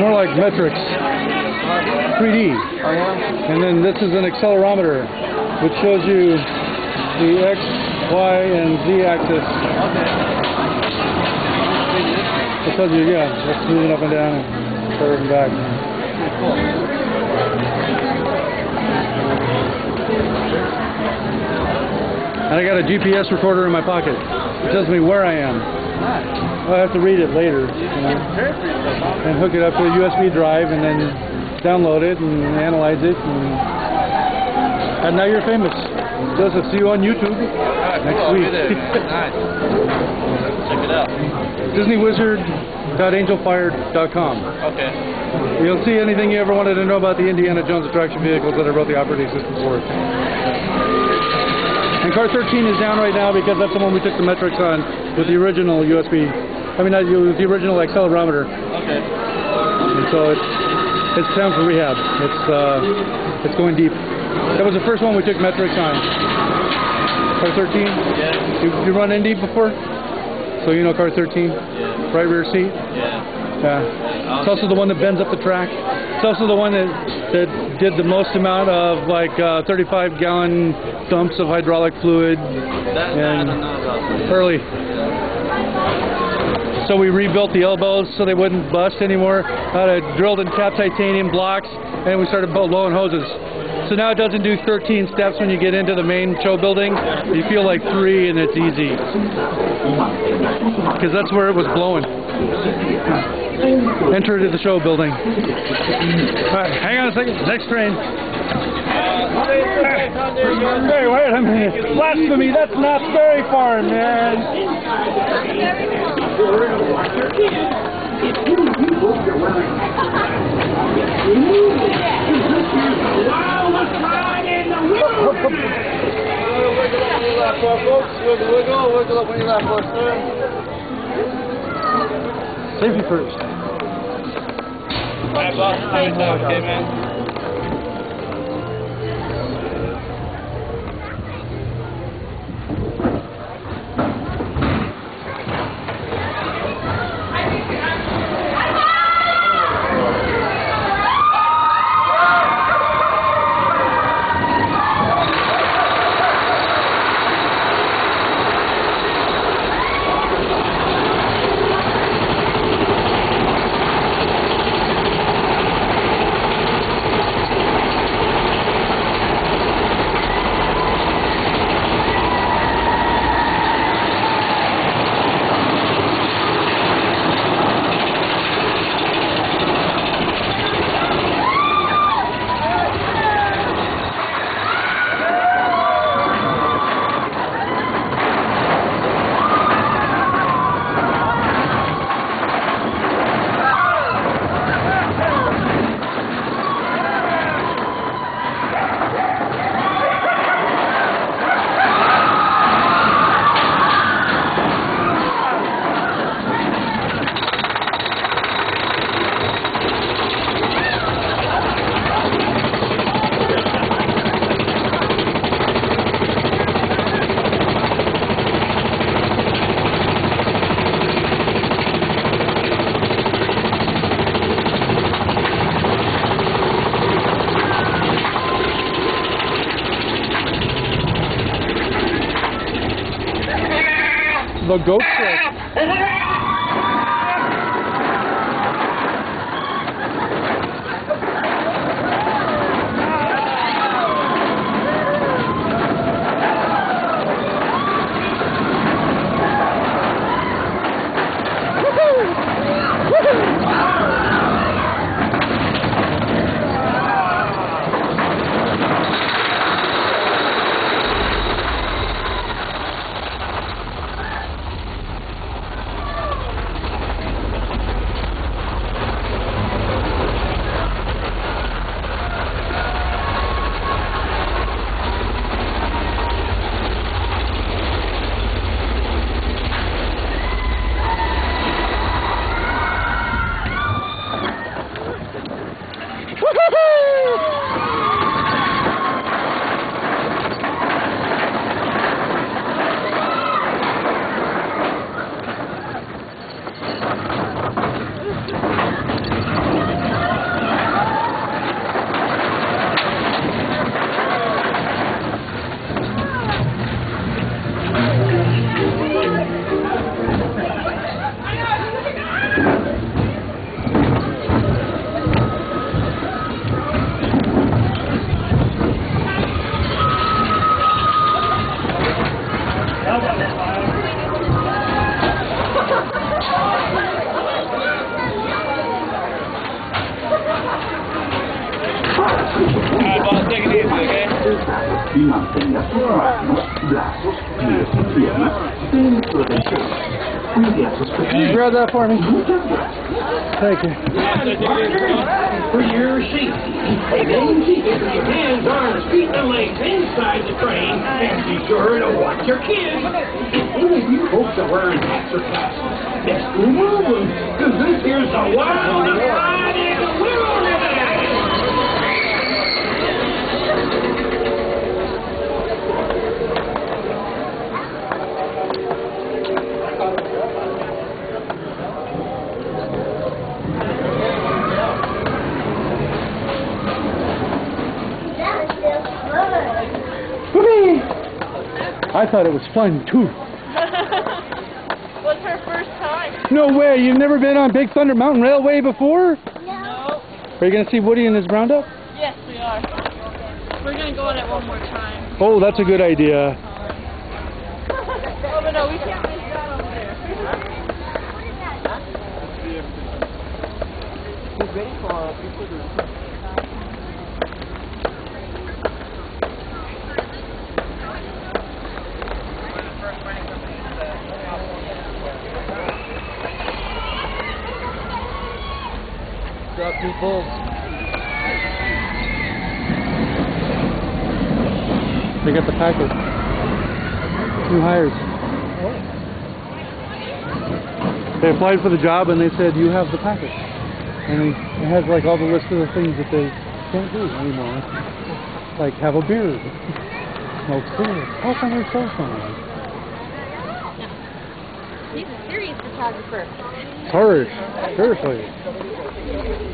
more like metrics. 3D. Oh yeah. And then this is an accelerometer, which shows you the X, Y, and Z axis. It tells you, yeah, it's moving up and down and forward and back. And I got a GPS recorder in my pocket. It tells me where I am. Nice. I have to read it later, You, know, prepared for yourself, huh? and hook it up to a USB drive, and then download it and analyze it. And, and now you're famous. Joseph, see you on YouTube Alright, next cool. Week. be there, man. Nice. Check it out. DisneyWizard.angelfire.com. Okay. You'll see anything you ever wanted to know about the Indiana Jones attraction vehicles that I wrote the operating system for. And car 13 is down right now because that's the one we took the metrics on with the original USB. I mean, with the original accelerometer. Okay. And so it's it's down for rehab. It's uh, it's going deep. That was the first one we took metrics on. Car 13. Yeah. You, you run Indy before? So you know car 13, Yeah. right rear seat. Yeah. Yeah. It's also the one that bends up the track. It's also the one that that did the most amount of like uh, 35 gallon dumps of hydraulic fluid That, And- don't know about. that. early. So we rebuilt the elbows so they wouldn't bust anymore. Had a drilled and cap titanium blocks, and we started blowing hoses. So now it doesn't do 13 steps when you get into the main show building. You feel like three, and it's easy because that's where it was blowing. Enter to the show building. Hang on a second. Next train. Hey, wait a minute. Blasphemy, that's not very far, man. Safety first. Alright, boss. Anytime, okay, man? The goat trick. Mantenga sus manos, brazos, pies y piernas. Cuide a sus pequeños. grab that for me? Thank you. for your safety. Then keep your hands, arms, feet, and legs inside the train, and be sure to watch your kids. Any of you folks are wearing hats or caps, best remove them, because this here's the wild and I thought it was fun too. What's her first time? No way, you've never been on Big Thunder Mountain Railway before? No. Are you gonna see Woody in his roundup? Yes, we are. We're gonna go on it one more time. Oh, that's a good idea. Oh, but no, we can't miss that over there. What's up, people? They got the package. New hires. They applied for the job and they said, you have the package. And it has like all the list of the things that they can't do anymore. Like have a beard, smoke cigarettes, talk on your cell phone. He's a serious photographer. It's hard. Seriously.